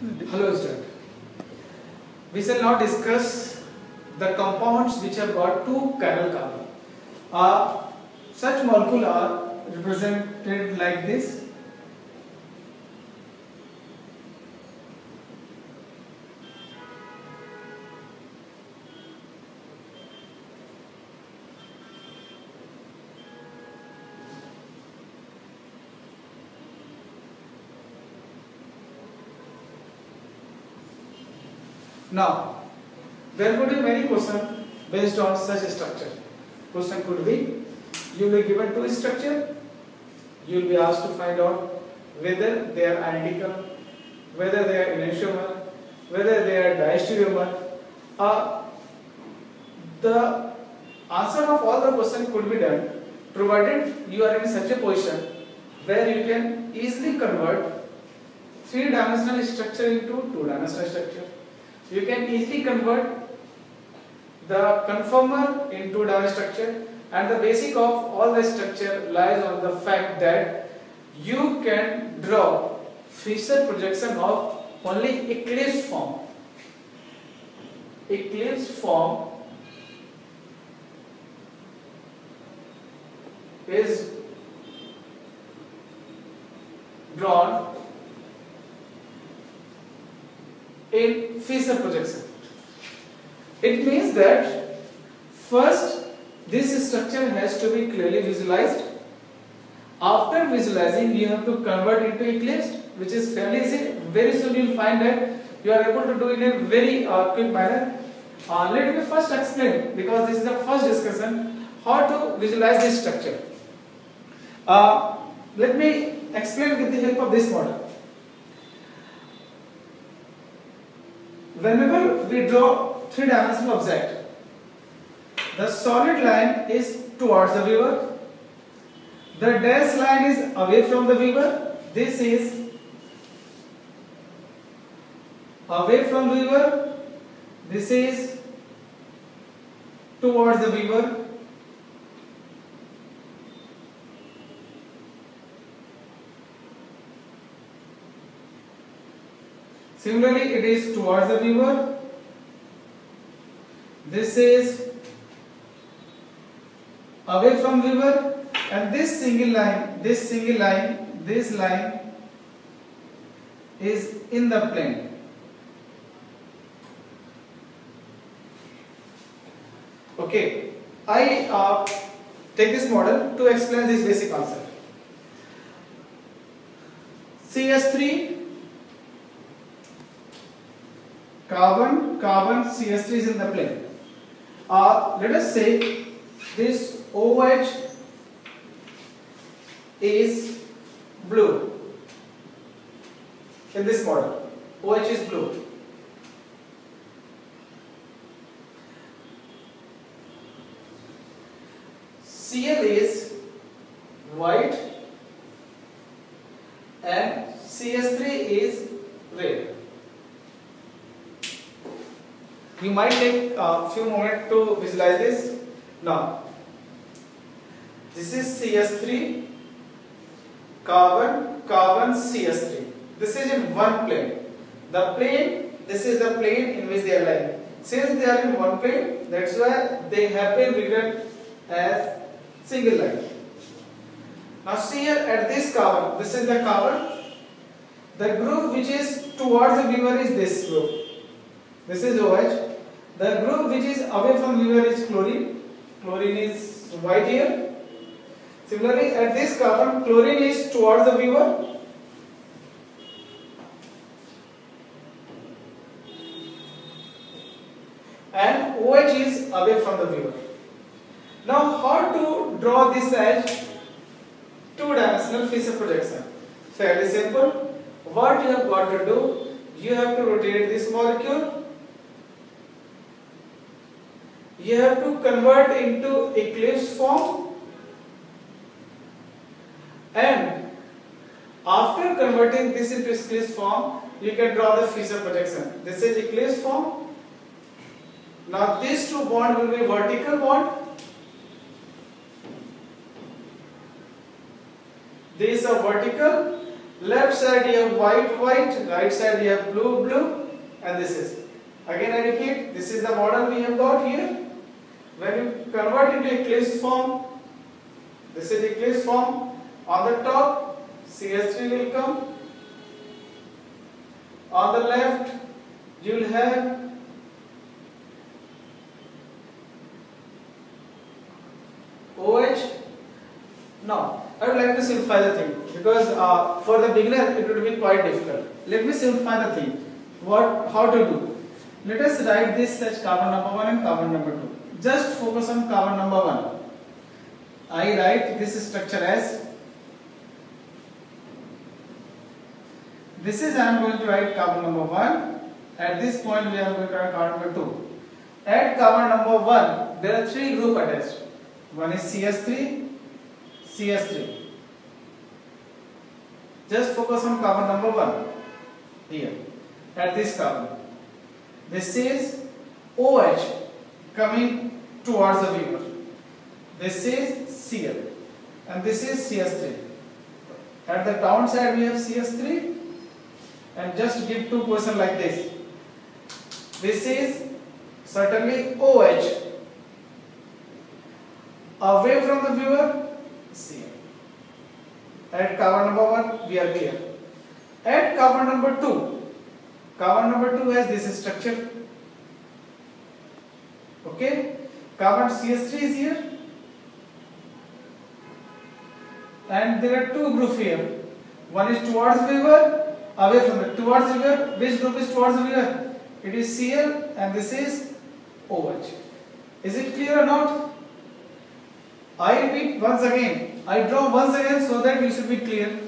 Hello student. We shall now discuss the compounds which have got two chiral carbon. Uh, such molecule are represented like this. Now, there could be many questions based on such a structure. Question could be, you will be given two structure, you will be asked to find out whether they are identical, whether they are enantiomer, whether they are diastereomer. Uh, the answer of all the questions could be done provided you are in such a position where you can easily convert three dimensional structure into two dimensional structure you can easily convert the conformer into dimensional structure and the basic of all the structure lies on the fact that you can draw Fischer projection of only eclipse form. Eclipse form is drawn in Fischer projection. It means that first this structure has to be clearly visualized. After visualizing, you have to convert into eclipse, which is fairly easy. Very soon you will find that you are able to do in a very uh, quick manner. Uh, let me first explain, because this is the first discussion, how to visualize this structure. Uh, let me explain with the help of this model. Whenever we draw three-dimensional object, the solid line is towards the viewer, the dash line is away from the viewer, this is away from viewer, this is towards the viewer, Similarly, it is towards the viewer. This is away from viewer and this single line, this single line, this line is in the plane. Okay, I uh, take this model to explain this basic concept. CH3 carbon, carbon, CH3 is in the plane. Uh, let us say this OH is blue in this model. OH is blue. Cl is white and CH3 is red. You might take a few moments to visualize this. Now, this is CH3, carbon, carbon, CH3. This is in one plane. The plane, this is the plane in which they are lying. Since they are in one plane, that's why they have been written as single line. Now see here at this carbon, this is the carbon. The group which is towards the viewer is this group. This is OH. The group which is away from viewer is chlorine. Chlorine is white here. Similarly, at this carbon, chlorine is towards the viewer. And OH is away from the viewer. Now, how to draw this as two-dimensional Fischer projection? Fairly simple. What you have got to do, you have to rotate this molecule you have to convert into eclipse form and after converting this into eclipse form you can draw the Fischer projection. This is eclipse form. Now these two bond will be vertical bond. This is a vertical Left side you have white, white, right side you have blue, blue, and this is. Again I repeat, this is the model we have got here. When you convert into eclipse form, this is eclipse form. On the top, CH3 will come. On the left, you will have OH. Now, I would like to simplify the thing because uh, for the beginner it would be quite difficult. Let me simplify the thing. What, how to do? Let us write this as carbon number 1 and carbon number 2. Just focus on carbon number 1. I write this structure as this is I am going to write carbon number 1 at this point we are going to write carbon number 2 at carbon number 1 there are three group attached. One is CH3 CH3 just focus on carbon number 1 here. At this carbon this is OH coming towards the viewer this is Cl and this is CH3. At the downside we have CH3 and just give two questions like this. This is certainly OH away from the viewer Cl. At carbon number 1 we are clear. At carbon number 2, carbon number 2 has this structure. Okay, carbon CH3 is here and there are two groups here. One is towards viewer, away from it. Towards viewer, which group is towards viewer? It is Cl and this is OH. Is it clear or not? I repeat once again. I draw once again so that we should be clear.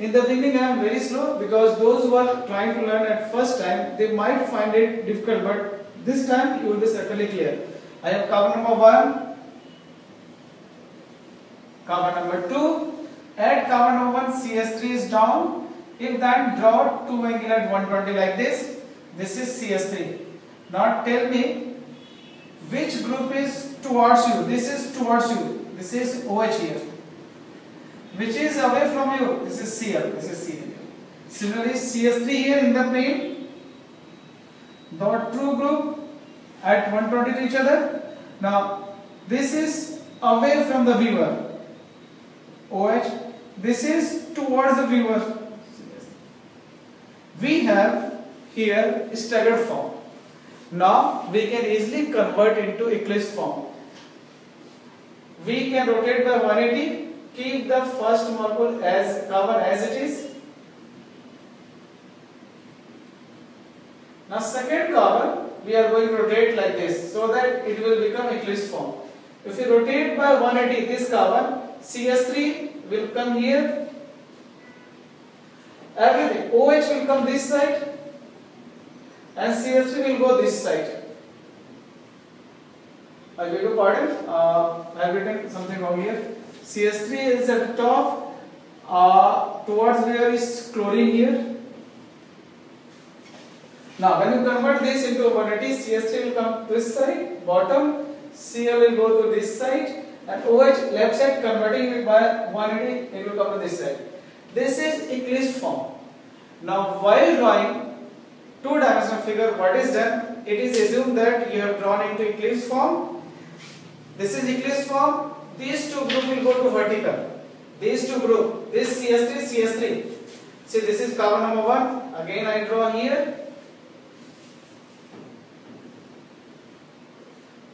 In the beginning I am very slow because those who are trying to learn at first time, they might find it difficult but this time you will be certainly clear. I have carbon number 1, carbon number 2 add carbon number 1 CH3 is down. If then draw two angle at 120 like this this is CH3 now tell me which group is towards you? This is towards you. This is OH here. Which is away from you? This is Cl this is Cl similarly CH3 here in the plane the true group at 120 to each other now this is away from the viewer OH. This is towards the viewer. We have here staggered form. Now we can easily convert into eclipse form. We can rotate by 180, keep the first molecule as carbon as it is. Now second carbon we are going to rotate like this so that it will become eclipse form. If we rotate by 180 this carbon, CH3 will come here. Everything. OH will come this side and CH3 will go this side. I beg your pardon. Uh, I have written something wrong here. CH3 is at the top. Uh, towards where is chlorine here. Now when you convert this into 180, CH3 will come to this side, bottom, Cl will go to this side and OH left side converting it by 180 it will come to this side. This is eclipse form. Now while drawing two dimensional figure what is done? It is assumed that you have drawn into eclipse form. This is eclipse form. These two group will go to vertical. These two group, this CH3, CH3. See this is carbon number 1. Again I draw here.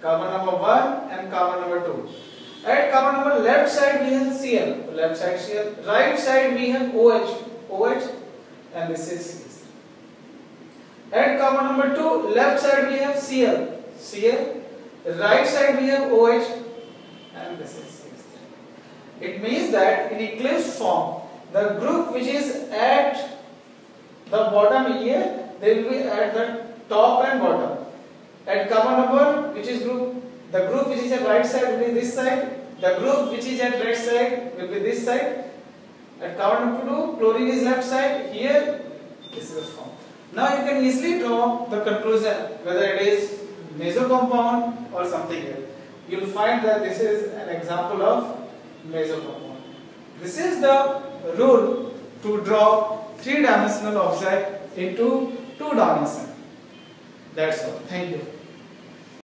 Carbon number 1 and carbon number 2. At carbon number left side we have Cl, left side Cl. Right side we have OH, OH, and this is Cl. At carbon number two, left side we have Cl, Cl. Right side we have OH, and this is Cl. It means that in eclipse form, the group which is at the bottom here, they will be at the top and bottom. At carbon number, which is group the group which is at right side will be this side. The group which is at right side will be this side. At carbon number 2, chlorine is left side. Here, this is the form. Now you can easily draw the conclusion whether it is meso compound or something else. You will find that this is an example of meso compound. This is the rule to draw three dimensional object into two dimension. That's all. Thank you.